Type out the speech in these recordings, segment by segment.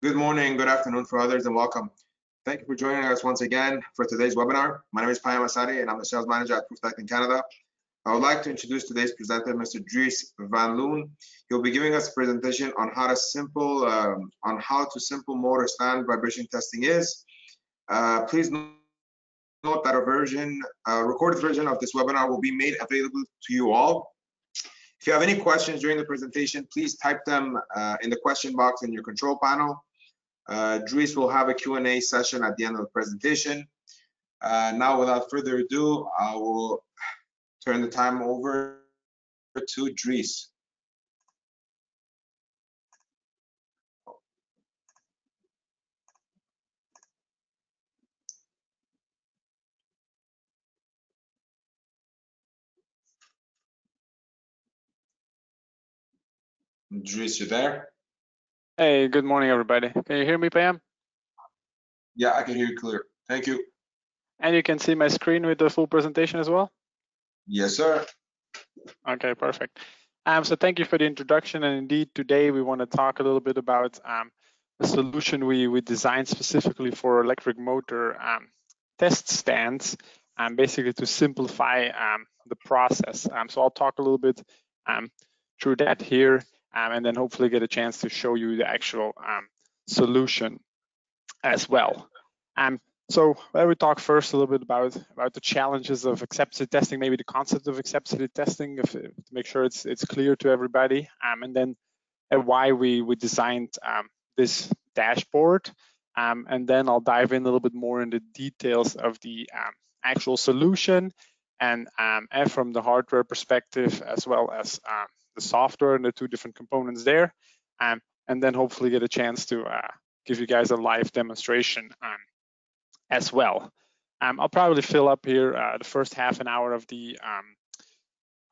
Good morning, good afternoon for others, and welcome. Thank you for joining us once again for today's webinar. My name is Payam Asadi, and I'm the sales manager at PRUFTECHNIK Canada. I would like to introduce today's presenter, Mr. Dries Van Loon. He'll be giving us a presentation on how to simple um, on how to simple motor stand vibration testing is. Uh, please note that a version, a recorded version of this webinar will be made available to you all. If you have any questions during the presentation, please type them uh, in the question box in your control panel. Uh, Dries will have a Q&A session at the end of the presentation. Uh, now, without further ado, I will turn the time over to Dries. Dries, you there? Hey, good morning, everybody. Can you hear me, Pam? Yeah, I can hear you clear. Thank you. And you can see my screen with the full presentation as well? Yes, sir. Okay, perfect. Um, so thank you for the introduction. And indeed, today we want to talk a little bit about um, a solution we, we designed specifically for electric motor um, test stands, um, basically to simplify um, the process. Um, so I'll talk a little bit um, through that here um, and then hopefully get a chance to show you the actual um, solution as well. Um, so let me talk first a little bit about, about the challenges of acceptability testing, maybe the concept of acceptability testing if, to make sure it's, it's clear to everybody, um, and then uh, why we, we designed um, this dashboard. Um, and then I'll dive in a little bit more into details of the actual solution and, and from the hardware perspective as well as the software and the two different components there, and then hopefully get a chance to uh, give you guys a live demonstration um, as well. Um, I'll probably fill up here uh, the first half an hour of the um,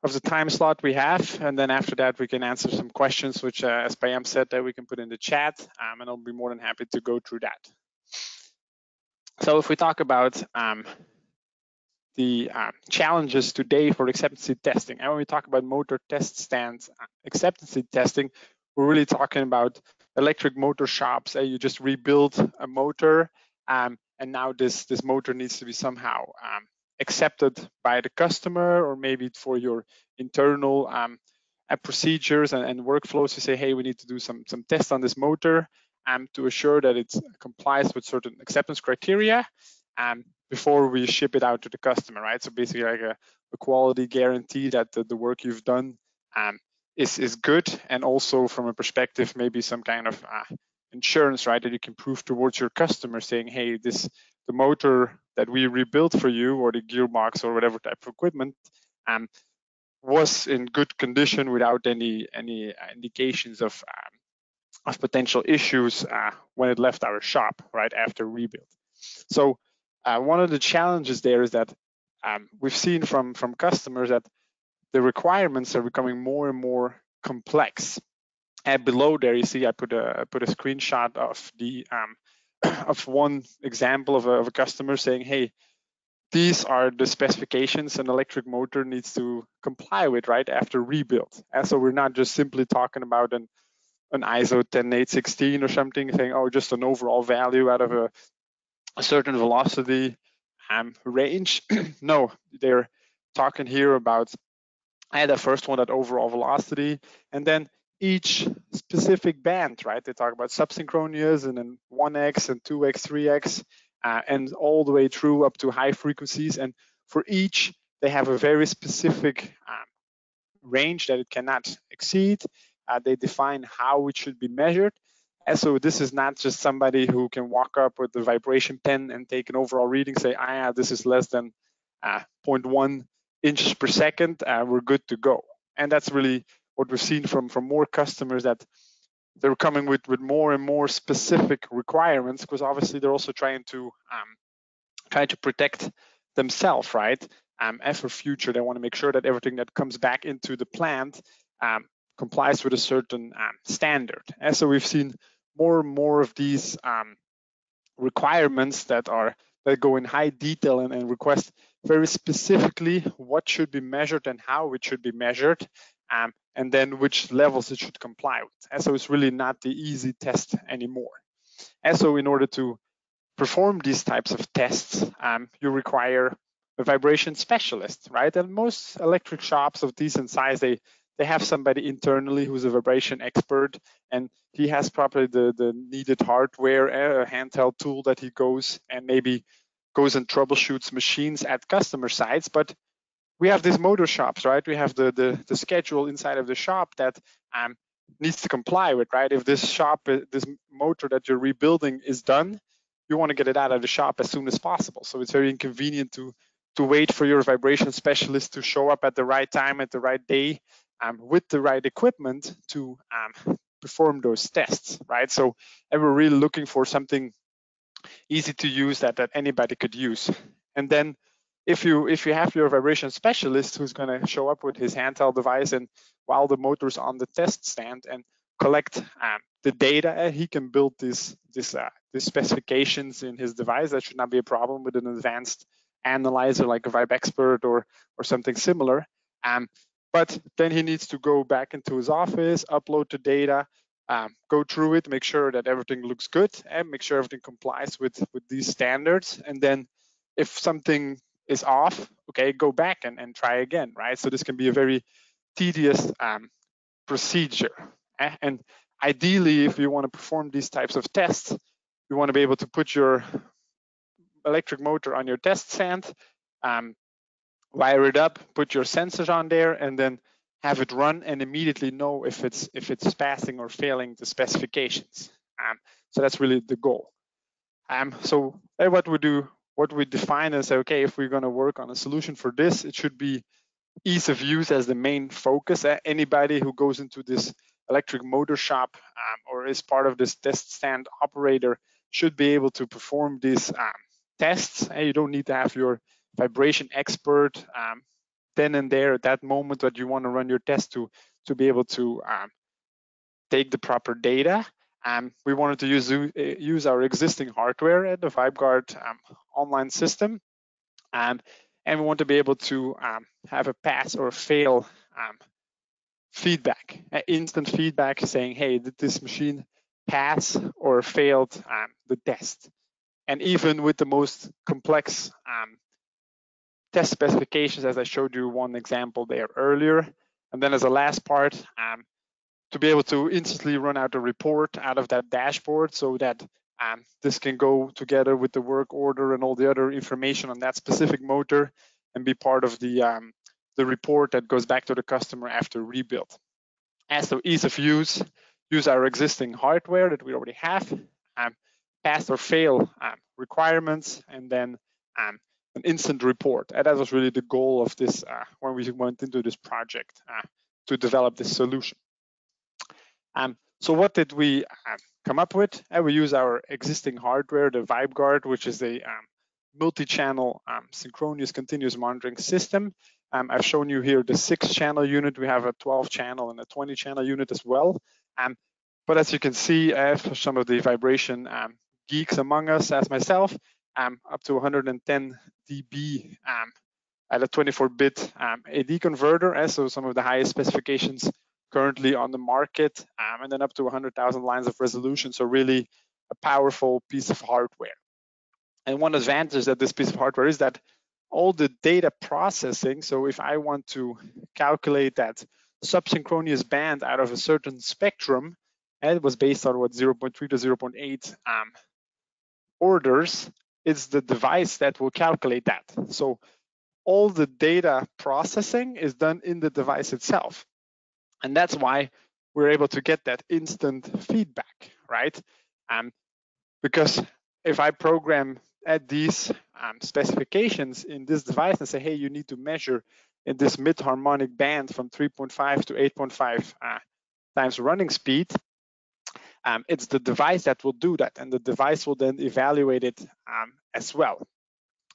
of the time slot we have, and then after that we can answer some questions, which uh, as Payam said that we can put in the chat, um, and I'll be more than happy to go through that. So if we talk about um, the uh, challenges today for acceptance testing. And when we talk about motor test stands uh, acceptance testing, we're really talking about electric motor shops. Uh, you just rebuild a motor, um, and now this this motor needs to be somehow um, accepted by the customer, or maybe for your internal um, uh, procedures and, and, workflows. You say, hey, we need to do some some tests on this motor um, to assure that it complies with certain acceptance criteria. Um, before we ship it out to the customer, right? So basically like a, a quality guarantee that the, the, work you've done um, is, is good. And also from a perspective, maybe some kind of uh, insurance, right? That you can prove towards your customer saying, hey, this the motor that we rebuilt for you or the gearbox or whatever type of equipment um, was in good condition without any any uh, indications of um, of potential issues uh, when it left our shop right after rebuild. So uh, one of the challenges there is that um, we've seen from from customers that the requirements are becoming more and more complex. And below there, you see I put a put a screenshot of the um, of one example of a, of a customer saying, "Hey, these are the specifications an electric motor needs to comply with right after rebuild." And so we're not just simply talking about an an ISO 10816 or something, saying, "Oh, just an overall value out of a a certain velocity um, range. no, they're talking here about I had the first one, that overall velocity, and then each specific band, right? They talk about subsynchronous and then 1x and 2x, 3x, uh, and all the way through up to high frequencies. And for each, they have a very specific um, range that it cannot exceed. Uh, they define how it should be measured, so this is not just somebody who can walk up with the vibration pen and take an overall reading, say, ah, this is less than uh, 0.1 inches per second, uh, we're good to go. And that's really what we've seen from, from more customers that they're coming with, with more and more specific requirements because obviously they're also trying to um, trying to protect themselves, right? Um, and for future, they want to make sure that everything that comes back into the plant um, complies with a certain um, standard. And so we've seen more and more of these um, requirements that are that go in high detail and, and, request very specifically what should be measured and how it should be measured, um, and then which levels it should comply with. So it's really not the easy test anymore. So in order to perform these types of tests, um, you require a vibration specialist, right? And most electric shops of decent size, they they have somebody internally who's a vibration expert, and he has probably the the needed hardware, a handheld tool that he goes and maybe goes and troubleshoots machines at customer sites. But we have these motor shops, right? We have the the, the schedule inside of the shop that um, needs to comply with, right? If this shop, this motor that you're rebuilding is done, you want to get it out of the shop as soon as possible. So it's very inconvenient to to wait for your vibration specialist to show up at the right time at the right day um, with the right equipment to um, perform those tests, right? So and we're really looking for something easy to use that that anybody could use. And then if you if you have your vibration specialist who's going to show up with his handheld device and while the motor's on the test stand and collect um, the data, uh, he can build this this uh, these specifications in his device. That should not be a problem with an advanced analyzer like a VIBXPERT or or something similar. Um, but then he needs to go back into his office, upload the data, um, go through it, make sure that everything looks good, and make sure everything complies with with these standards. And then if something is off, okay, go back and, and try again, right? So this can be a very tedious um, procedure. Eh? And ideally, if you want to perform these types of tests, you want to be able to put your electric motor on your test stand, um, wire it up, put your sensors on there, and then have it run and immediately know if it's if it's passing or failing the specifications. Um, so that's really the goal. Um, so uh, what we do, what we define is okay, if we're going to work on a solution for this, it should be ease of use as the main focus. Uh, anybody who goes into this electric motor shop um, or is part of this test stand operator should be able to perform these um, tests. And you don't need to have your vibration expert um, then and there at that moment that you want to run your test to to be able to um, take the proper data. Um, we wanted to use uh, use our existing hardware at the VIBGUARD um, online system, um, and we want to be able to um, have a pass or fail um, feedback, instant feedback saying, hey, did this machine pass or failed the test? And even with the most complex test specifications, as I showed you one example there earlier. And then as a last part, um, to be able to instantly run out a report out of that dashboard so that um, this can go together with the work order and all the other information on that specific motor and be part of the, um, the report that goes back to the customer after rebuild. As to ease of use, use our existing hardware that we already have, um, pass or fail um, requirements, and then um, an instant report. And that was really the goal of this uh, when we went into this project uh, to develop this solution. Um, so what did we uh, come up with? Uh, we use our existing hardware, the VIBGUARD, which is a um, multi-channel um, synchronous continuous monitoring system. Um, I've shown you here the six channel unit. We have a 12 channel and a 20 channel unit as well. Um, but as you can see, for some of the vibration geeks among us, as myself, um, up to 110 dB um, at a 24-bit um, AD converter, uh, so some of the highest specifications currently on the market, um, and then up to 100,000 lines of resolution. So really a powerful piece of hardware. And one advantage that this piece of hardware is that all the data processing, so if I want to calculate that subsynchronous band out of a certain spectrum, and it was based on what 0.3 to 0.8 um, orders, it's the device that will calculate that. So all the data processing is done in the device itself. And that's why we're able to get that instant feedback, right? Um, because if I program at these um, specifications in this device and say, hey, you need to measure in this mid harmonic band from 3.5 to 8.5 uh, times running speed, um, it's the device that will do that, and the device will then evaluate it um, as well.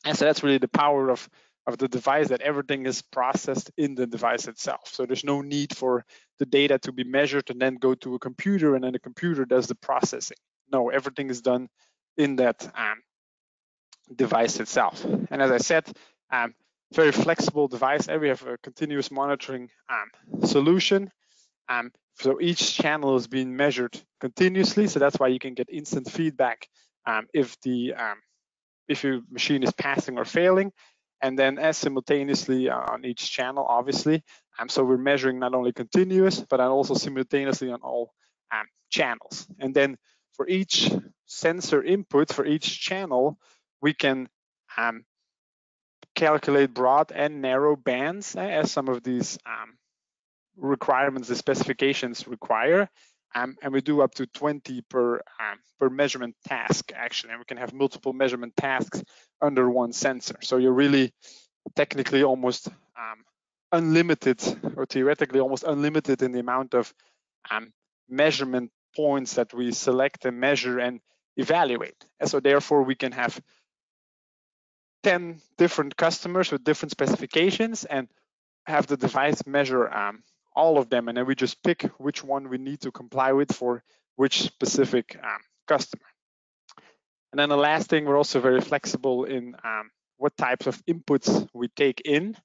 And so that's really the power of, of the device that everything is processed in the device itself. So there's no need for the data to be measured and then go to a computer and then the computer does the processing. No, everything is done in that um, device itself. And as I said, um, very flexible device. And we have a continuous monitoring um, solution. So each channel is being measured continuously. So that's why you can get instant feedback um, if the um, if your machine is passing or failing, and then as simultaneously on each channel, obviously. Um, so we're measuring not only continuous, but also simultaneously on all um, channels. And then for each sensor input for each channel, we can um, calculate broad and narrow bands eh, as some of these um, requirements, the specifications require. Um, and we do up to 20 per um, per measurement task actually, and we can have multiple measurement tasks under one sensor. So you're really technically almost um, unlimited, or theoretically almost unlimited in the amount of um, measurement points that we select and measure and evaluate. And so therefore we can have 10 different customers with different specifications and have the device measure um, all of them and then we just pick which one we need to comply with for which specific um, customer. And then the last thing, we're also very flexible in um, what types of inputs we take in.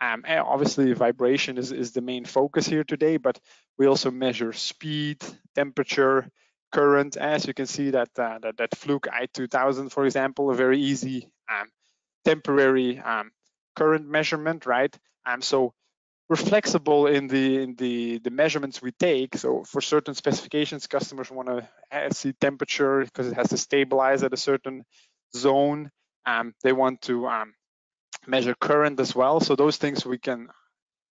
Um, obviously, vibration is, is the main focus here today, but we also measure speed, temperature, current. As you can see that uh, that, that Fluke i2000, for example, a very easy um, temporary um, current measurement, right? Um, so we're flexible in the in the the measurements we take. So for certain specifications, customers want to see temperature because it has to stabilize at a certain zone. Um, they want to um, measure current as well. So those things we can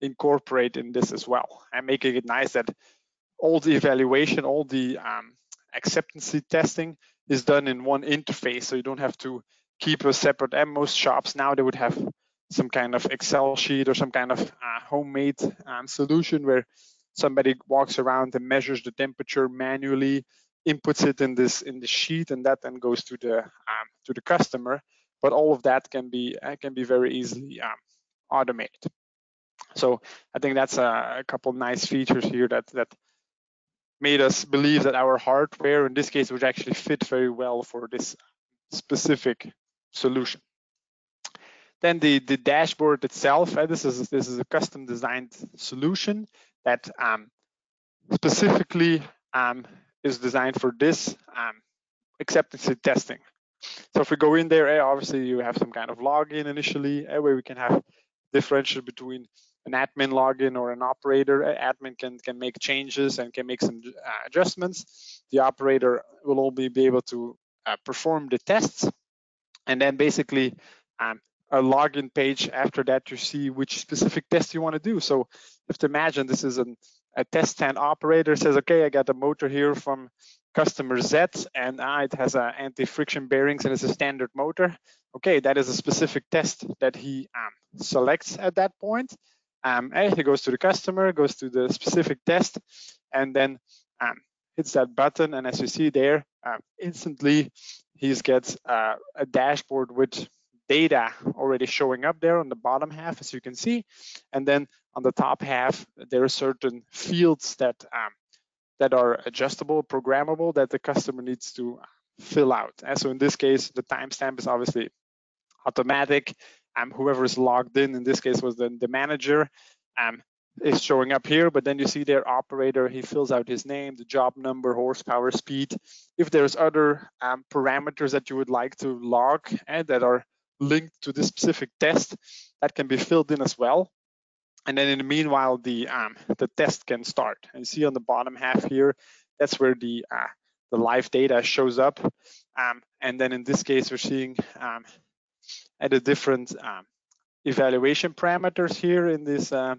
incorporate in this as well, and making it nice that all the evaluation, all the um, acceptance testing is done in one interface. So you don't have to keep a separate. And most shops now they would have some kind of Excel sheet or some kind of uh, homemade um, solution where somebody walks around and measures the temperature manually, inputs it in this in the sheet, and that then goes to the um, to the customer. But all of that can be uh, can be very easily um, automated. So I think that's a, a couple nice features here that that made us believe that our hardware, in this case, would actually fit very well for this specific solution. Then the, the dashboard itself, uh, this is this is a custom designed solution that um, specifically um, is designed for this um, acceptance testing. So if we go in there, uh, obviously you have some kind of login initially, uh, where we can have differential between an admin login or an operator. Admin can can make changes and can make some uh, adjustments. The operator will only be able to uh, perform the tests, and then basically um, a login page after that to see which specific test you want to do. So have to imagine this is an, a test stand operator says, okay, I got a motor here from customer Z and uh, it has a anti-friction bearings and it's a standard motor. Okay, that is a specific test that he um, selects at that point. Um, and he goes to the customer, goes to the specific test, and then um, hits that button. And as you see there, uh, instantly he gets uh, a dashboard with data already showing up there on the bottom half, as you can see. And then on the top half, there are certain fields that um, that are adjustable, programmable, that the customer needs to fill out. And so in this case, the timestamp is obviously automatic. Um, whoever is logged in, in this case was the, the manager, um, is showing up here, but then you see their operator, he fills out his name, the job number, horsepower, speed. If there's other um, parameters that you would like to log and that are linked to this specific test that can be filled in as well. And then in the meanwhile, the um, the test can start. And you see on the bottom half here, that's where the uh, the live data shows up. Um, and then in this case, we're seeing um, at a different um, evaluation parameters here in this uh,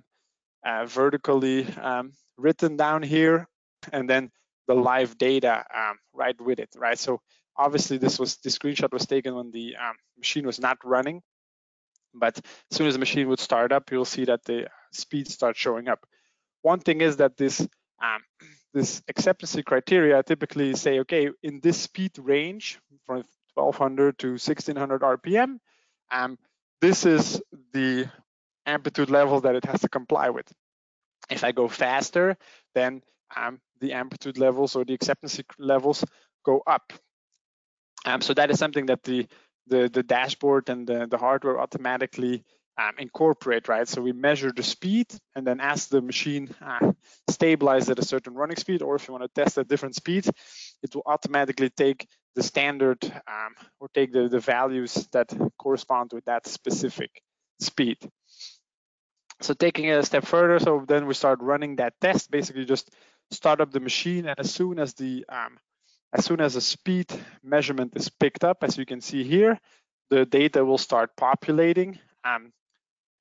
uh, vertically um, written down here, and then the live data right with it, right? So obviously this was the screenshot was taken when the um, machine was not running but as soon as the machine would start up you'll see that the speed starts showing up. One thing is that this um, this acceptancy criteria typically say okay in this speed range from 1200 to 1600 rpm um, this is the amplitude level that it has to comply with. If i go faster then um, the amplitude levels or the acceptance levels go up um, so that is something that the the, the dashboard and the, the hardware automatically um, incorporate, right? So we measure the speed and then as the machine uh, stabilizes at a certain running speed, or if you want to test at different speeds, it will automatically take the standard um, or take the, the values that correspond with that specific speed. So taking it a step further, so then we start running that test, basically just start up the machine and as soon as the um, as soon as a speed measurement is picked up, as you can see here, the data will start populating um,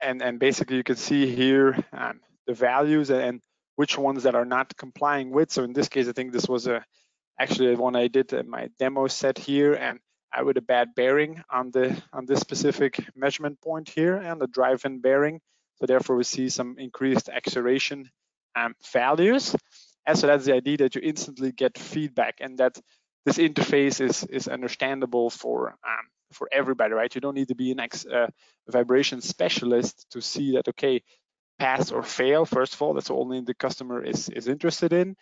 and, and basically you can see here um, the values and which ones that are not complying with. So in this case, I think this was a actually one I did in my demo set here and I with a bad bearing on the on this specific measurement point here and the drive-in bearing. So therefore we see some increased acceleration um, values. And so that's the idea that you instantly get feedback and that this interface is is understandable for um, for everybody, right? You don't need to be an ex uh, vibration specialist to see that, okay, pass or fail, first of all, that's only the customer is, is interested in.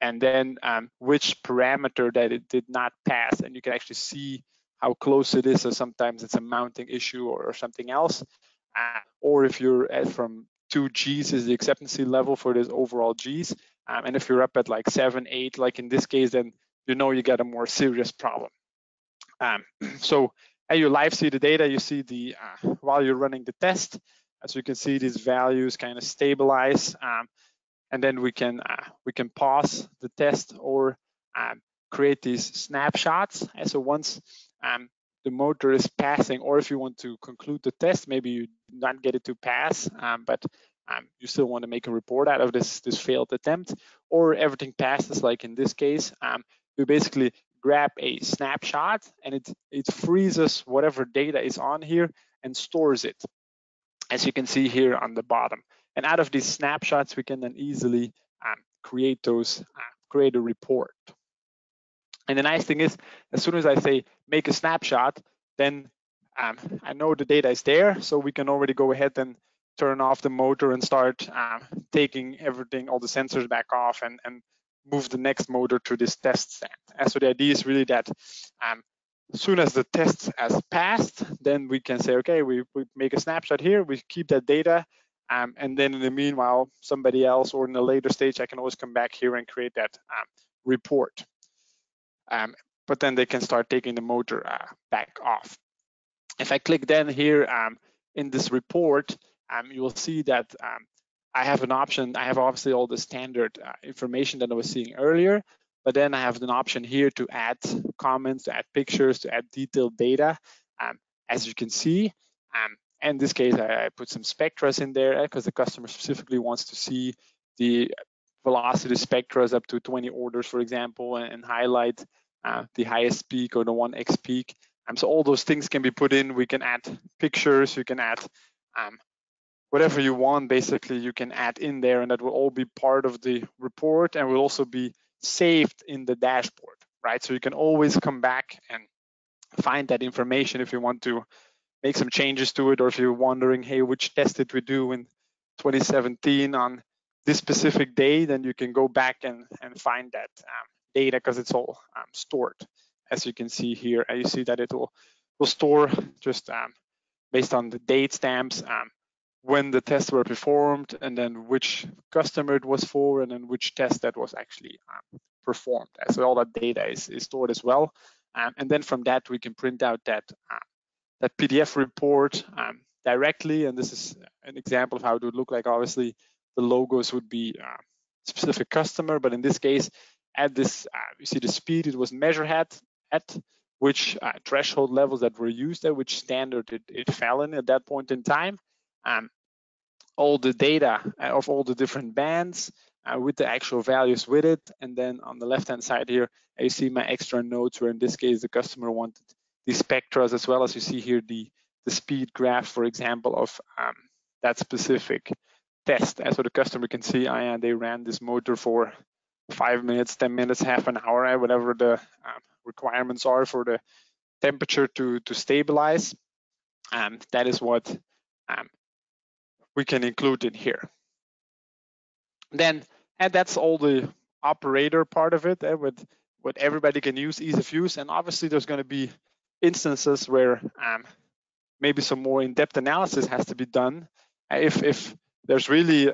And then um, which parameter that it did not pass. And you can actually see how close it is. So sometimes it's a mounting issue or, or something else. Uh, or if you're at from two Gs is the acceptance level for this overall Gs. Um, and if you're up at like seven, eight, like in this case, then you know you get a more serious problem. Um, so as you live see the data, you see the uh, while you're running the test, as you can see, these values kind of stabilize, um, and then we can uh, we can pause the test or um, create these snapshots. And so once um, the motor is passing, or if you want to conclude the test, maybe you do not get it to pass, um, but um, you still want to make a report out of this this failed attempt, or everything passes, like in this case, um, you basically grab a snapshot and it, it freezes whatever data is on here and stores it, as you can see here on the bottom. And out of these snapshots, we can then easily um, create those, uh, create a report. And the nice thing is, as soon as I say make a snapshot, then um, I know the data is there, so we can already go ahead and turn off the motor and start uh, taking everything, all the sensors back off and, and move the next motor to this test stand. And so the idea is really that um, as soon as the test has passed, then we can say, okay, we, we make a snapshot here, we keep that data, um, and then in the meanwhile, somebody else or in a later stage, I can always come back here and create that um, report. Um, but then they can start taking the motor uh, back off. If I click then here um, in this report, um, you will see that I have an option. I have obviously all the standard uh, information that I was seeing earlier, but then I have an option here to add comments, to add pictures, to add detailed data. Um, as you can see, um, in this case, I, I put some spectras in there because uh, the customer specifically wants to see the velocity spectras up to 20 orders, for example, and, and highlight uh, the highest peak or the 1x peak. Um, so all those things can be put in. We can add pictures, you can add um, whatever you want, basically, you can add in there and that will all be part of the report and will also be saved in the dashboard, right? So you can always come back and find that information if you want to make some changes to it or if you're wondering, hey, which test did we do in 2017 on this specific day, then you can go back and, and find that um, data because it's all um, stored. As you can see here, And you see that it will, will store just um, based on the date stamps um, when the tests were performed and then which customer it was for and then which test that was actually um, performed. So all that data is, is stored as well. Um, and then from that, we can print out that, uh, that PDF report um, directly. And this is an example of how it would look like. Obviously, the logos would be uh, specific customer, but in this case, at this, uh, you see the speed it was measured at, at which uh, threshold levels that were used at, which standard it, it fell in at that point in time um, all the data uh, of all the different bands uh, with the actual values with it. And then on the left-hand side here, you see my extra notes where in this case, the customer wanted the spectras as well as you see here, the, the speed graph, for example, of um, that specific test. And so the customer can see, oh yeah, they ran this motor for five minutes, 10 minutes, half an hour, whatever the um, requirements are for the temperature to, to stabilize. Um, that is what um, we can include in here. Then, and that's all the operator part of it, eh, with what everybody can use, ease of use. And obviously there's gonna be instances where um, maybe some more in-depth analysis has to be done. If if there's really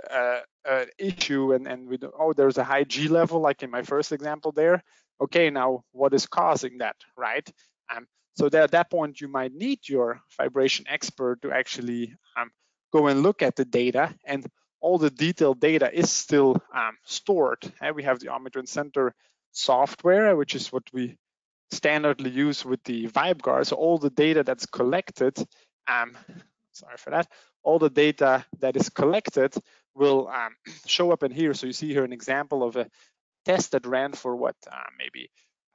an issue and and we do, oh there's a high G level like in my first example there. Okay, now what is causing that, right? Um, so that at that point you might need your vibration expert to actually um, go and look at the data and all the detailed data is still um, stored. And we have the Omnitrend Center software, which is what we standardly use with the VIBGUARD. So all the data that's collected, um, sorry for that, all the data that is collected will um, show up in here. So you see here an example of a test that ran for what, uh, maybe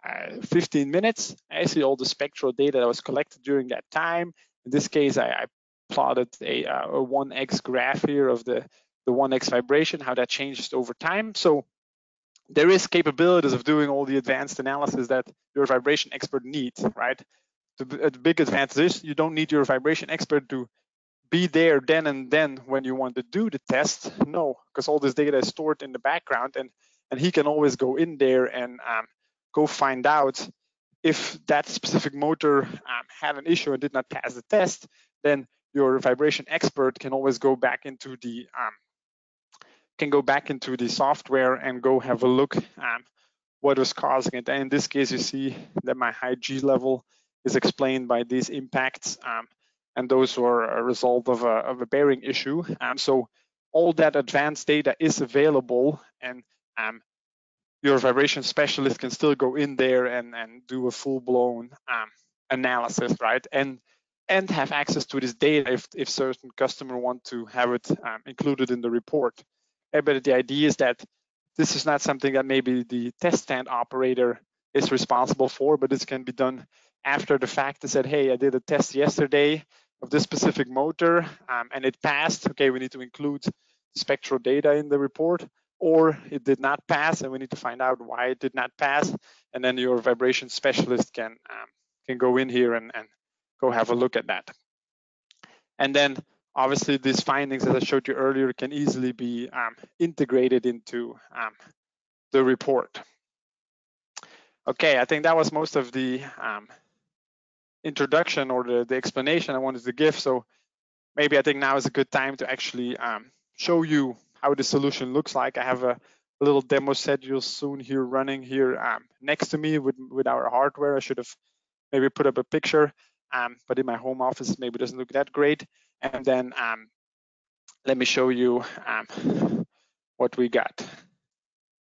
uh, 15 minutes. I see all the spectral data that was collected during that time. In this case, I, I plotted a, uh, a 1x graph here of the, the 1x vibration, how that changes over time. So there is capabilities of doing all the advanced analysis that your vibration expert needs, right? The, big advantage is you don't need your vibration expert to be there then and then when you want to do the test. No, because all this data is stored in the background and, and he can always go in there and um, go find out if that specific motor um, had an issue and did not pass the test, then your vibration expert can always go back into the um, can go back into the software and go have a look at what was causing it. And in this case, you see that my high G level is explained by these impacts, um, and those were a result of a, of a bearing issue. Um, so all that advanced data is available, and um, your vibration specialist can still go in there and, and do a full-blown um, analysis, right? And and have access to this data if, if certain customer want to have it um, included in the report. Eh, but the idea is that this is not something that maybe the test stand operator is responsible for, but this can be done after the fact. They said, hey, I did a test yesterday of this specific motor um, and it passed. Okay, we need to include spectral data in the report or it did not pass and we need to find out why it did not pass. And then your vibration specialist can um, can go in here and, and go have a look at that. And then obviously these findings, as I showed you earlier, can easily be um, integrated into um, the report. Okay, I think that was most of the um, introduction or the, the explanation I wanted to give. So maybe I think now is a good time to actually um, show you how the solution looks like. I have a, little demo schedule soon here running here um, next to me with, with our hardware. I should have maybe put up a picture, um, but in my home office, maybe doesn't look that great. And then um, let me show you um, what we got.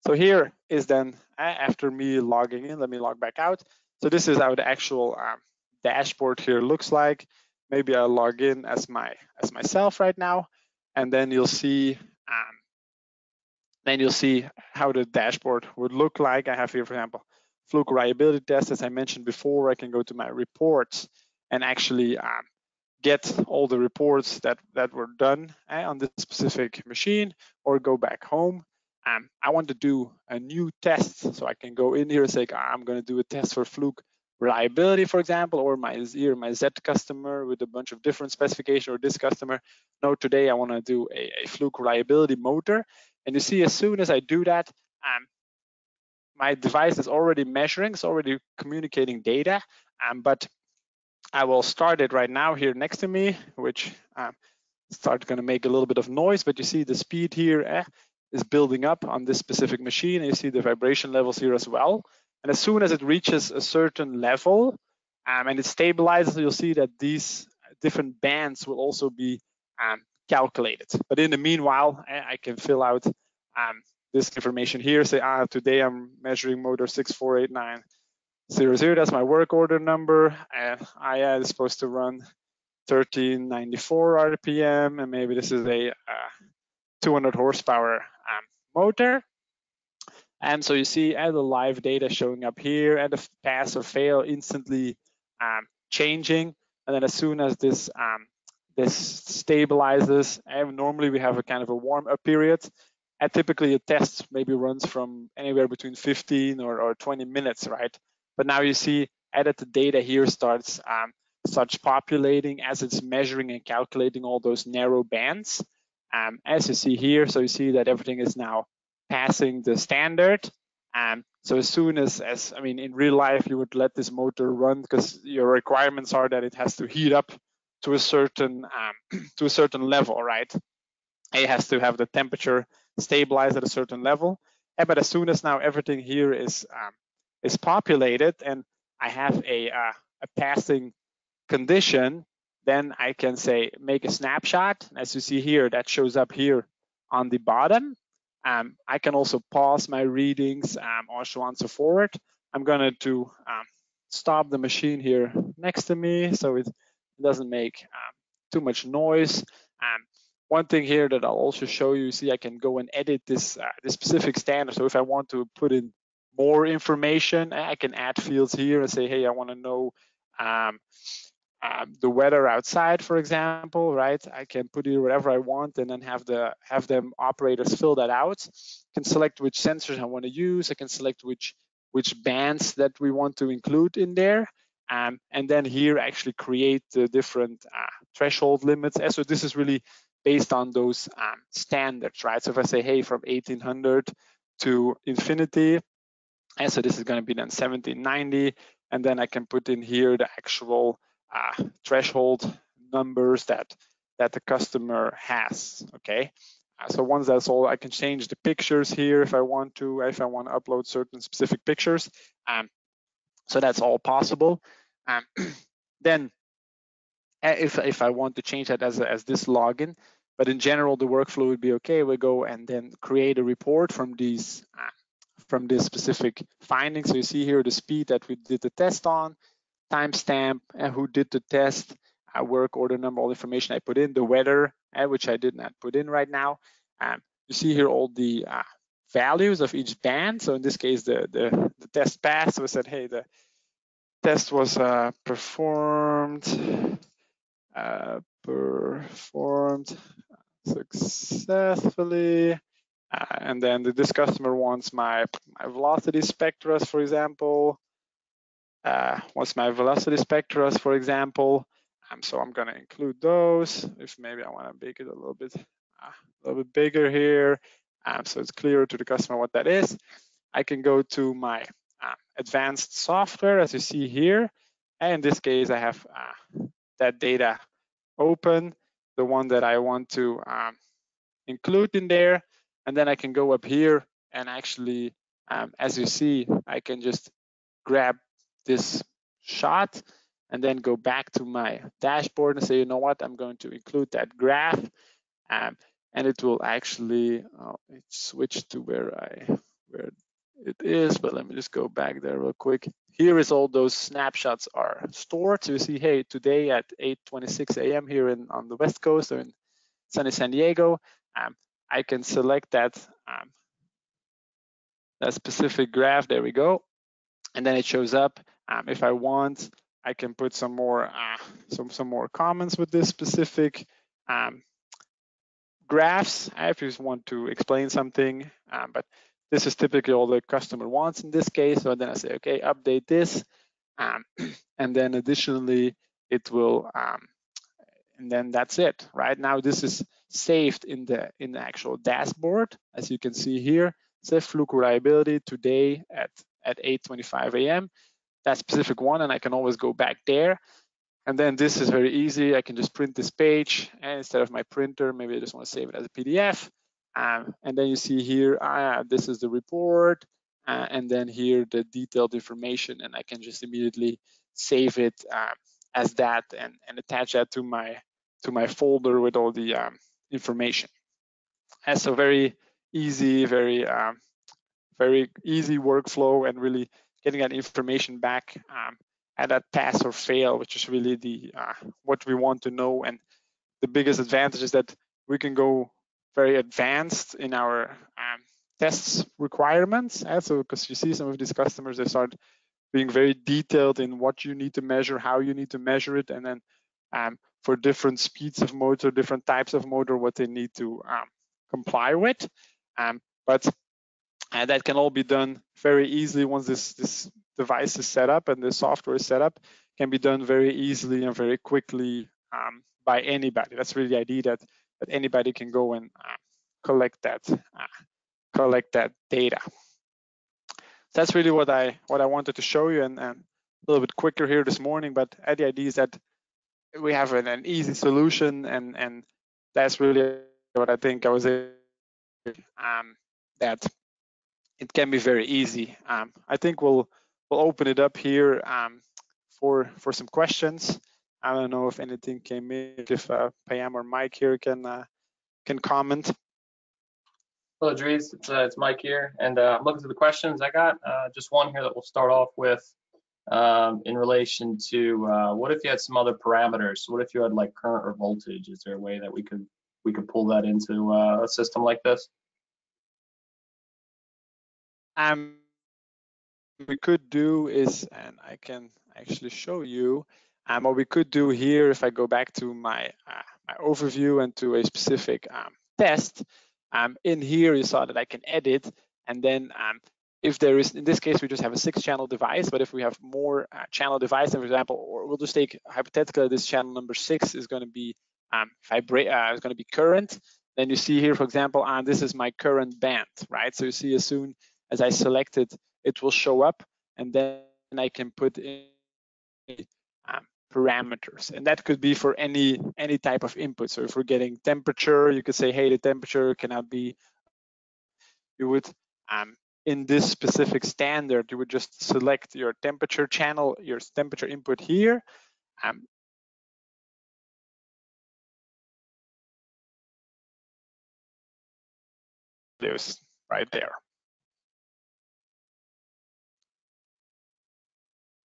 So here is then after me logging in, let me log back out. So this is how the actual um, dashboard here looks like. Maybe I'll log in as my as myself right now, and then you'll see um, then you'll see how the dashboard would look like. I have here, for example, Fluke reliability test. As I mentioned before, I can go to my reports and actually um, get all the reports that, that were done eh, on this specific machine or go back home. Um, I want to do a new test, so I can go in here and say, ah, I'm going to do a test for Fluke reliability, for example, or my here my Z customer with a bunch of different specification, or this customer. No, today I want to do a, a Fluke reliability motor. And you see, as soon as I do that, um, my device is already measuring, it's already communicating data, um, but I will start it right now here next to me, which um, start going to make a little bit of noise, but you see the speed here eh, is building up on this specific machine. You see the vibration levels here as well. And as soon as it reaches a certain level um, and it stabilizes, you'll see that these different bands will also be um, calculated. But in the meanwhile, eh, I can fill out um, this information here, say, ah, today I'm measuring motor 6489 zero zero. That's my work order number, and I is supposed to run 1394 RPM, and maybe this is a uh, 200 horsepower um, motor. And so you see add the live data showing up here, and the pass or fail instantly um, changing. And then as soon as this um, this stabilizes, and normally we have a kind of a warm up period. And typically a test maybe runs from anywhere between 15 or, or 20 minutes, right? But now you see edit the data here starts um, populating as it's measuring and calculating all those narrow bands. Um, as you see here, so you see that everything is now passing the standard. Um, so as soon as, as I mean, in real life, you would let this motor run because your requirements are that it has to heat up to a certain um, to a certain level, right? It has to have the temperature stabilized at a certain level. And, but as soon as now everything here is um, is populated and I have a uh, a passing condition, then I can say make a snapshot. As you see here, that shows up here on the bottom. Um, I can also pause my readings um, or so on so forth. I'm going to um, stop the machine here next to me so it doesn't make um, too much noise. Um, one thing here that I'll also show you, see I can go and edit this, uh, this specific standard. So if I want to put in more information, I can add fields here and say, hey, I want to know um, um, the weather outside, for example, right? I can put here whatever I want and then have the have them operators fill that out. I can select which sensors I want to use. I can select which which bands that we want to include in there. Um, and then here actually create the different uh, threshold limits. So this is really based on those um, standards, right? So if I say, hey, from 1800 to infinity, and so this is going to be then 1790, and then I can put in here the actual uh, threshold numbers that that the customer has. Okay, uh, so once that's all, I can change the pictures here if I want to, if I want to upload certain specific pictures. Um, so that's all possible. Um, then uh, if if I want to change that as as this login, but in general the workflow would be okay. We go and then create a report from these uh, from this specific finding. So you see here the speed that we did the test on, timestamp, and who did the test, uh, work order number, all information I put in, the weather, uh, which I did not put in right now. Um, you see here all the uh, values of each band. So in this case, the, the, the test passed. So I said, hey, the test was uh, performed, uh, performed successfully. Uh, and then the, this customer wants my, my velocity spectras, for example. Uh, what's my velocity spectras, for example. Um, so I'm going to include those. If maybe I want to make it a little bit uh, a little bit bigger here, um, so it's clearer to the customer what that is. I can go to my uh, advanced software, as you see here. And in this case, I have uh, that data open, the one that I want to um, include in there. And then I can go up here and actually, um, as you see, I can just grab this shot and then go back to my dashboard and say, you know what, I'm going to include that graph. Um, and it will actually, oh, it switched to where I, where it is, but let me just go back there real quick. Here is all those snapshots are stored. So you see, hey, today at 8.26 a.m. here in, on the West Coast or in sunny San Diego, um, I can select that, um, that specific graph, there we go. And then it shows up. Um, if I want, I can put some more uh, some some more comments with this specific um, graphs if you want to explain something. Um, but this is typically all the customer wants in this case. So then I say, okay, update this, um, and then additionally it will, um, and then that's it. Right now this is saved in the in the actual dashboard, as you can see here. Save fluke reliability today at at 8:25 a.m. That specific one, and I can always go back there. And then this is very easy. I can just print this page, and instead of my printer, maybe I just want to save it as a PDF. Um, and then you see here, ah, this is the report, uh, and then here the detailed information, and I can just immediately save it um, as that and, and attach that to my to my folder with all the um, information. And so very easy, very um, very easy workflow, and really getting that information back um, at that pass or fail, which is really the uh, what we want to know. And the biggest advantage is that we can go very advanced in our um, tests requirements. And so because you see some of these customers, they start being very detailed in what you need to measure, how you need to measure it, and then um, for different speeds of motor, different types of motor, what they need to um, comply with. Um, but uh, that can all be done very easily once this, this device is set up and the software is set up, can be done very easily and very quickly um, by anybody. That's really the idea that that anybody can go and uh, collect that uh, collect that data. So that's really what I what I wanted to show you and, and a little bit quicker here this morning. But the idea is that we have an, an, easy solution, and and that's really what I think I was um, that it can be very easy. Um, I think we'll we'll open it up here um, for for some questions. I don't know if anything came in, if uh, Payam or Mike here can uh, can comment. Hello, Dries. It's, uh, it's Mike here, and uh, I'm looking through the questions. I got uh, just one here that we'll start off with um, in relation to uh, what if you had some other parameters? What if you had like current or voltage? Is there a way that we could we could pull that into uh, a system like this? Um, we could do is, and I can actually show you, um, what we could do here, if I go back to my, uh, my overview and to a specific um, test, um, in here you saw that I can edit, and then um, if there is, in this case, we just have a six channel device, but if we have more uh, channel device, for example, or we'll just take hypothetically this channel number six is going to be um, vibrate, uh, is going to be current, then you see here, for example, and this is my current band, right? So you see as soon as I select it, it will show up, and then I can put in um, parameters, and that could be for any any type of input. So if we're getting temperature, you could say, hey, the temperature cannot be. You would um, in this specific standard, you would just select your temperature channel, your temperature input here. Um, there's right there.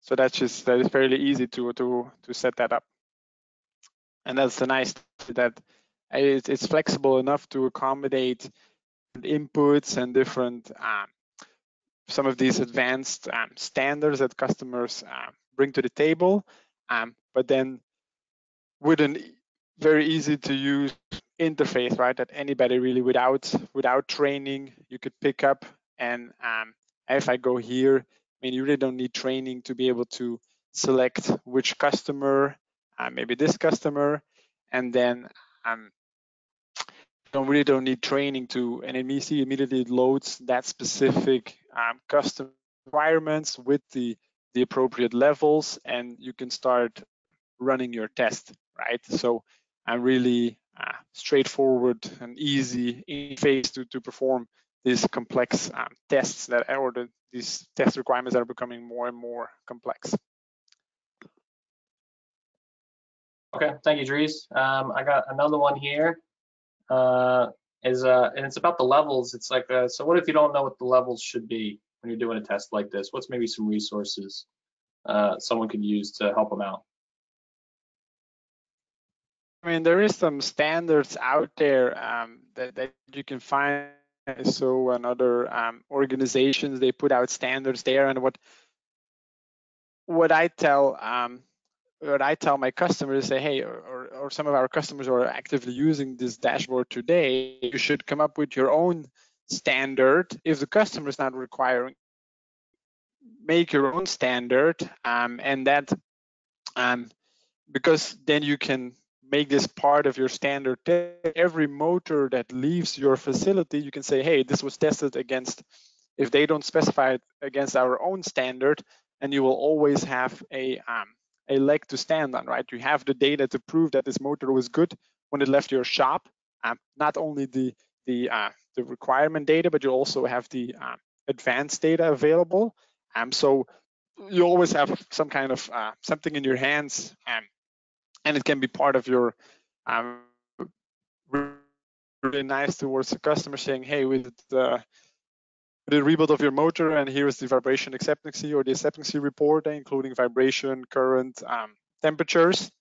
So that's just that is fairly easy to to to set that up. And that's the nice that it's, it's flexible enough to accommodate inputs and different um, some of these advanced um, standards that customers uh, bring to the table, um, but then with an very easy to use interface, right? That anybody really without without training you could pick up. And um, if I go here, I mean, you really don't need training to be able to select which customer, uh, maybe this customer, and then um, don't really don't need training to, and MEC immediately loads that specific um, custom requirements with the the appropriate levels, and you can start running your test, right? So I'm really uh, straightforward and easy interface to, to perform these complex um, tests that or the, these test requirements that are becoming more and more complex. Okay, thank you, Dries. Um, I got another one here. Uh, is uh, and it's about the levels. It's like, uh, so what if you don't know what the levels should be when you're doing a test like this? What's maybe some resources uh, someone could use to help them out? I mean, there is some standards out there um, that, that you can find. So and other um, organizations, they put out standards there. And what what I tell um, what I tell my customers, say, hey, or, or some of our customers are actively using this dashboard today, you should come up with your own standard. If the customer is not requiring, make your own standard, um, and that um, because then you can make this part of your standard. Every motor that leaves your facility, you can say, hey, this was tested against, if they don't specify it against our own standard, and you will always have a um, a leg to stand on, right? You have the data to prove that this motor was good when it left your shop. Um, not only the the uh, the requirement data, but you also have the uh, advanced data available. Um, so you always have some kind of uh, something in your hands, um, and it can be part of your um, really nice towards the customer saying, hey, with the the rebuild of your motor, and here is the vibration acceptancy or the acceptancy report, including vibration, current, um, temperatures.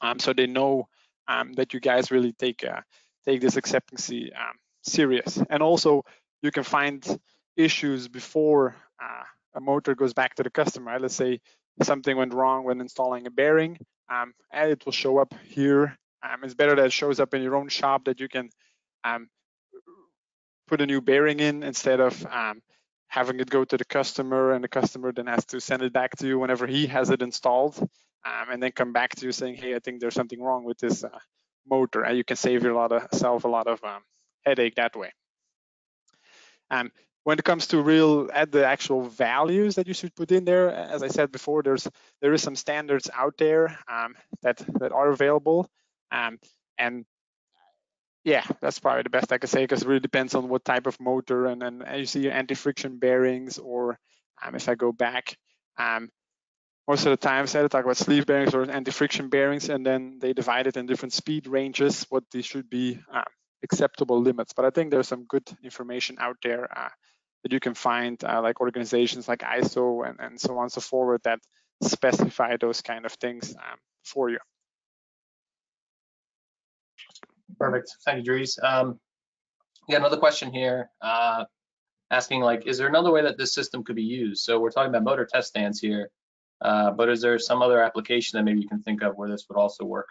Um, so they know um, that you guys really take uh, take this acceptancy um, serious. And also, you can find issues before uh, a motor goes back to the customer. Right? Let's say something went wrong when installing a bearing, um, and it will show up here. Um, it's better that it shows up in your own shop that you can put a new bearing in instead of um, having it go to the customer and the customer then has to send it back to you whenever he has it installed um, and then come back to you saying, hey, I think there's something wrong with this uh, yourself And you can save yourself a lot of um, headache that way. Um, when it comes to real at the actual values that you should put in there, as I said before, there's there is some standards out there um, that that are available, um, and yeah, that's probably the best I can say because it really depends on what type of motor and then you see your anti-friction bearings or um, if I go back, um, most of the times I talk about sleeve bearings or anti-friction bearings and then they divide it in different speed ranges, what these should be um, acceptable limits. But I think there's some good information out there uh, that you can find uh, like organizations like ISO and, and so on and so forth that specify those kind of things um, for you. Perfect. Thank you, Dries. Um, we got another question here uh, asking like, is there another way that this system could be used? So we're talking about motor test stands here, uh, but is there some other application that maybe you can think of where this would also work?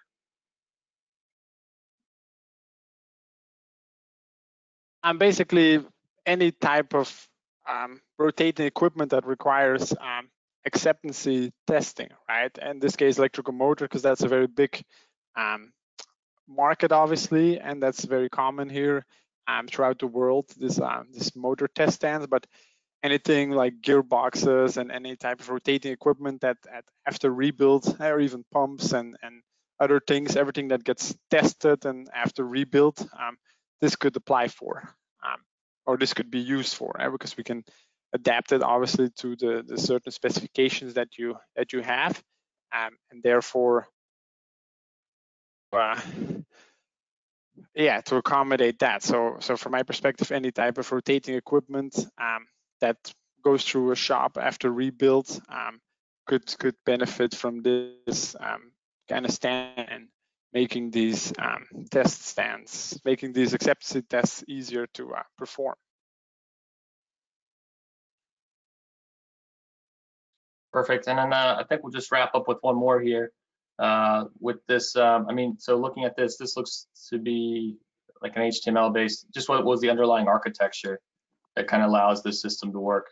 And basically any type of um, rotating equipment that requires um, acceptance testing, right? In this case, electrical motor, because that's a very big um, market, obviously, and that's very common here um, throughout the world. This um, this motor test stands, but anything like gearboxes and any type of rotating equipment that at, after rebuild, or even pumps and and other things, everything that gets tested and after rebuild, um, this could apply for or this could be used for right? because we can adapt it obviously to the, the certain specifications that you that you have um, and therefore uh, yeah to accommodate that so so from my perspective any type of rotating equipment um, that goes through a shop after rebuild um, could could benefit from this um, kind of stand and making these um, test stands, making these acceptance tests easier to uh, perform. Perfect. And then uh, I think we'll just wrap up with one more here. Uh, with this, um, I mean, so looking at this, this looks to be like an HTML based, just what was the underlying architecture that kind of allows this system to work?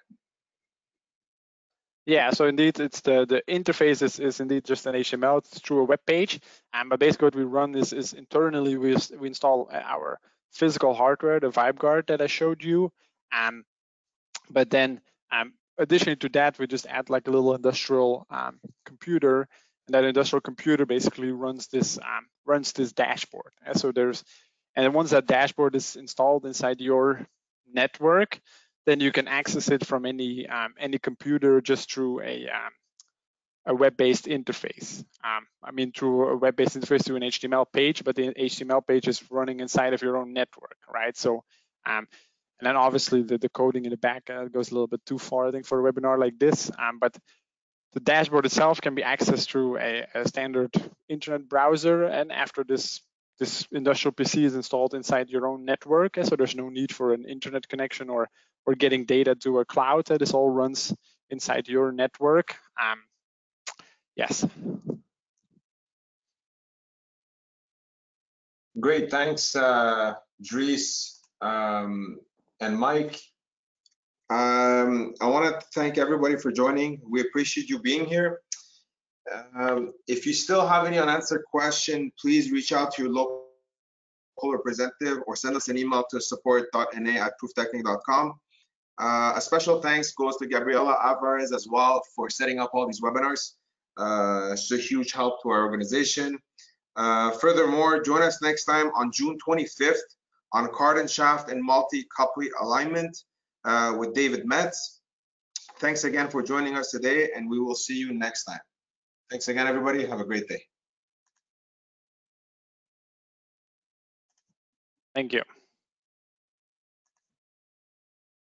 Yeah, so indeed, it's the the interface is, is indeed just an HTML it's through a web page. and but basically, what we run is is internally we we install our physical hardware, the VIBGUARD that I showed you. Um, but then um, additionally to that, we just add like a little industrial um, computer, and that industrial computer basically runs this um, runs this dashboard. And so there's and once that dashboard is installed inside your network, then you can access it from any um, any computer just through a um, a web-based interface. Um, I mean, through a web-based interface to an HTML page, but the HTML page is running inside of your own network, right? So, um, and then obviously the, the coding in the back goes a little bit too far, I think, for a webinar like this. Um, but the dashboard itself can be accessed through a, a standard internet browser, and after this this industrial PC is installed inside your own network, so there's no need for an internet connection or or getting data to a cloud. That this all runs inside your network. Um, yes. Great, thanks, uh, Dries um, and Mike. Um, I want to thank everybody for joining. We appreciate you being here. Um, if you still have any unanswered question, please reach out to your local representative or send us an email to support.na at pruftechnik.com. Uh, a special thanks goes to Gabriela Alvarez as well for setting up all these webinars. Uh, it's a huge help to our organization. Uh, furthermore, join us next time on June 25th on cardan shaft and multi-coupling alignment uh, with David Metz. Thanks again for joining us today, and we will see you next time. Thanks again, everybody. Have a great day. Thank you.